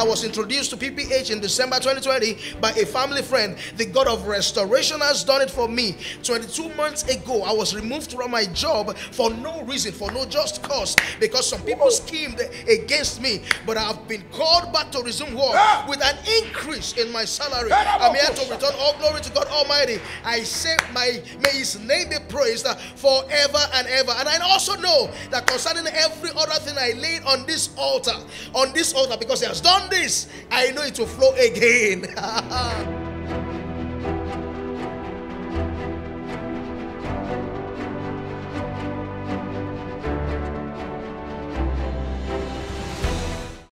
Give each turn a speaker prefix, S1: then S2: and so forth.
S1: I was introduced to PPH in December 2020 by a family friend. The God of restoration has done it for me. 22 months ago, I was removed from my job for no reason, for no just cause, because some people schemed against me. But I have been called back to resume work with an increase in my salary. I'm here to return all glory to God Almighty. I say, my may His name be praised forever and ever. And I also know that concerning every other thing I laid on this altar, on this altar, because he has done this, I know it will flow again.